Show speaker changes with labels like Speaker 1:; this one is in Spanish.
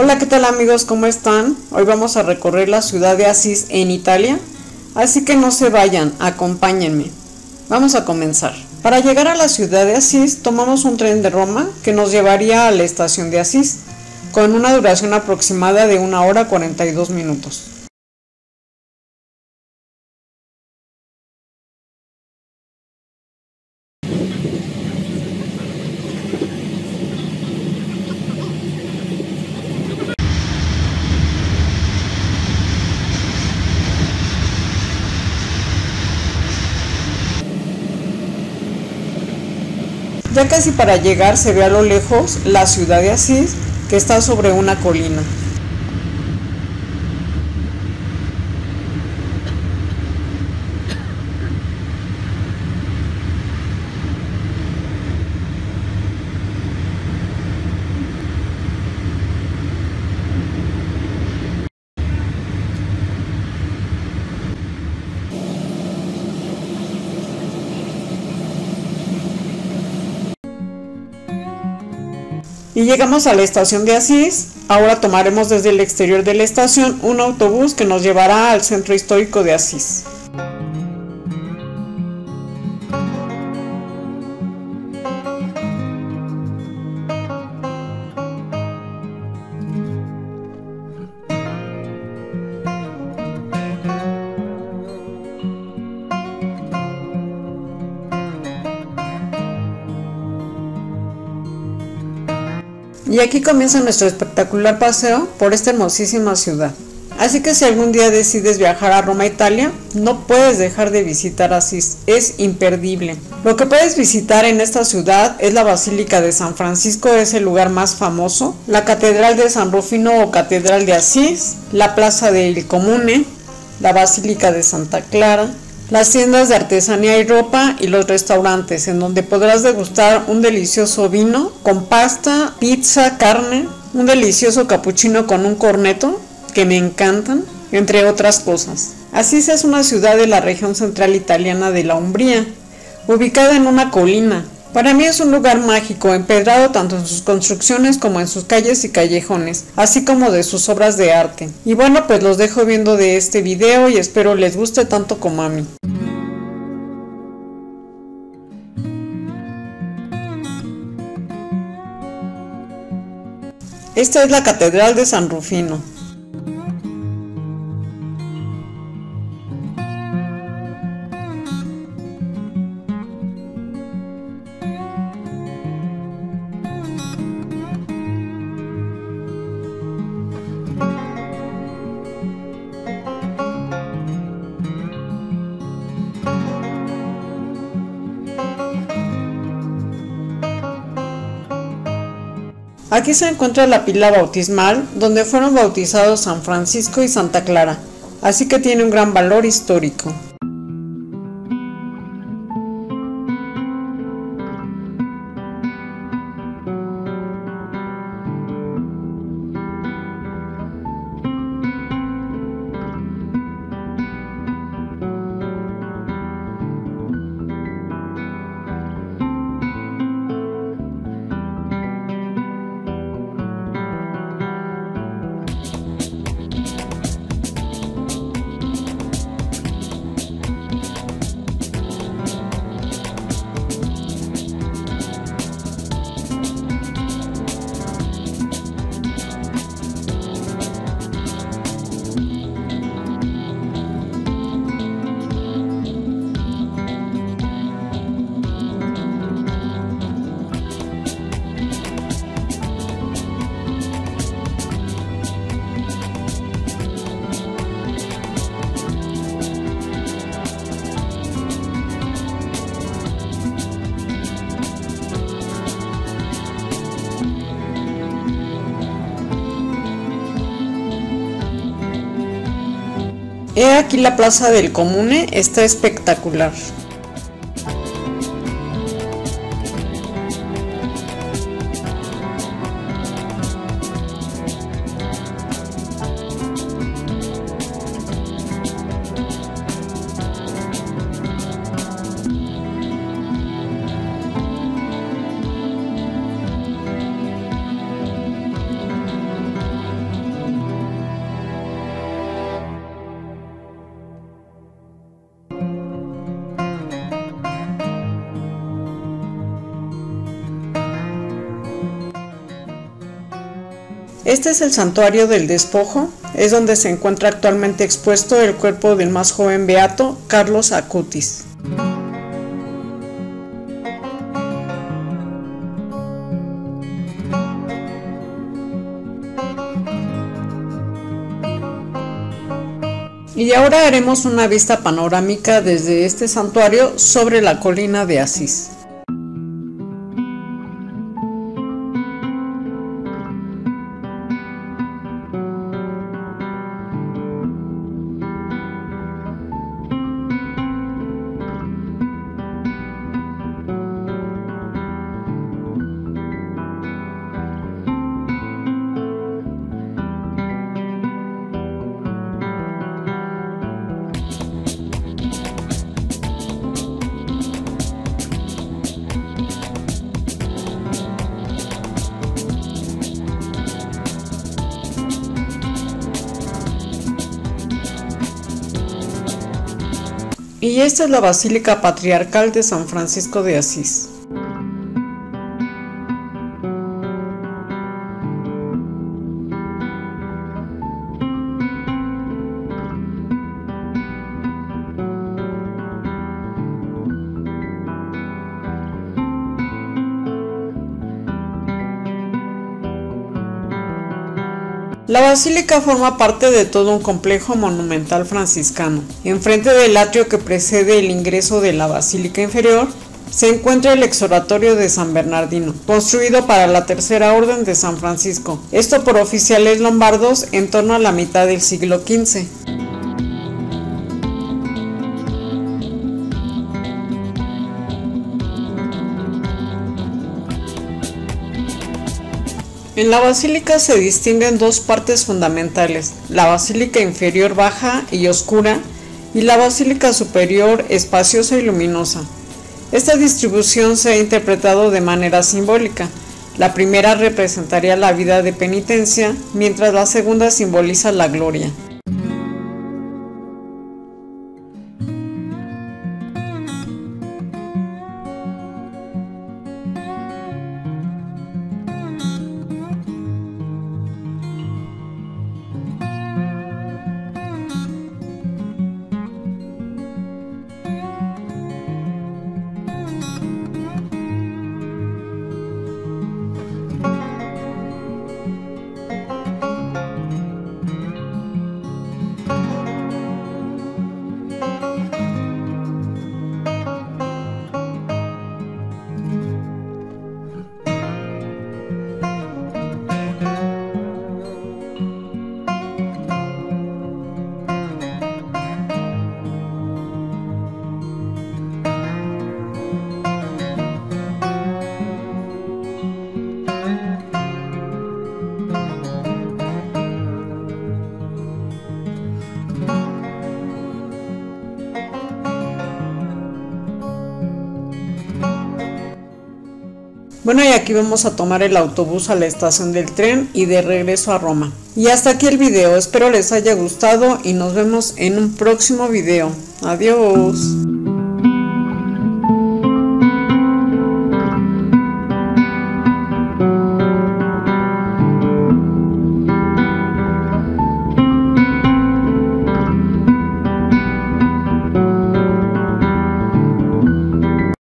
Speaker 1: Hola, ¿qué tal amigos? ¿Cómo están? Hoy vamos a recorrer la ciudad de Asís en Italia, así que no se vayan, acompáñenme. Vamos a comenzar. Para llegar a la ciudad de Asís tomamos un tren de Roma que nos llevaría a la estación de Asís, con una duración aproximada de 1 hora 42 minutos. Ya casi para llegar se ve a lo lejos la ciudad de Asís que está sobre una colina. Y llegamos a la estación de Asís. Ahora tomaremos desde el exterior de la estación un autobús que nos llevará al centro histórico de Asís. Y aquí comienza nuestro espectacular paseo por esta hermosísima ciudad. Así que si algún día decides viajar a Roma, Italia, no puedes dejar de visitar Asís, es imperdible. Lo que puedes visitar en esta ciudad es la Basílica de San Francisco, es el lugar más famoso, la Catedral de San Rufino o Catedral de Asís, la Plaza del Comune, la Basílica de Santa Clara, las tiendas de artesanía y ropa y los restaurantes en donde podrás degustar un delicioso vino con pasta, pizza, carne, un delicioso capuchino con un corneto que me encantan, entre otras cosas. Asís es una ciudad de la región central italiana de la Umbría, ubicada en una colina. Para mí es un lugar mágico, empedrado tanto en sus construcciones como en sus calles y callejones, así como de sus obras de arte. Y bueno, pues los dejo viendo de este video y espero les guste tanto como a mí. Esta es la Catedral de San Rufino. Aquí se encuentra la pila bautismal donde fueron bautizados San Francisco y Santa Clara, así que tiene un gran valor histórico. He aquí la plaza del Comune, está espectacular. Este es el santuario del despojo, es donde se encuentra actualmente expuesto el cuerpo del más joven beato, Carlos Acutis. Y ahora haremos una vista panorámica desde este santuario sobre la colina de Asís. Y esta es la Basílica Patriarcal de San Francisco de Asís. La basílica forma parte de todo un complejo monumental franciscano. Enfrente del atrio que precede el ingreso de la basílica inferior se encuentra el exoratorio de San Bernardino, construido para la Tercera Orden de San Francisco, esto por oficiales lombardos en torno a la mitad del siglo XV. En la basílica se distinguen dos partes fundamentales, la basílica inferior baja y oscura y la basílica superior espaciosa y luminosa. Esta distribución se ha interpretado de manera simbólica. La primera representaría la vida de penitencia, mientras la segunda simboliza la gloria. Bueno, y aquí vamos a tomar el autobús a la estación del tren y de regreso a Roma. Y hasta aquí el video, espero les haya gustado y nos vemos en un próximo video. Adiós.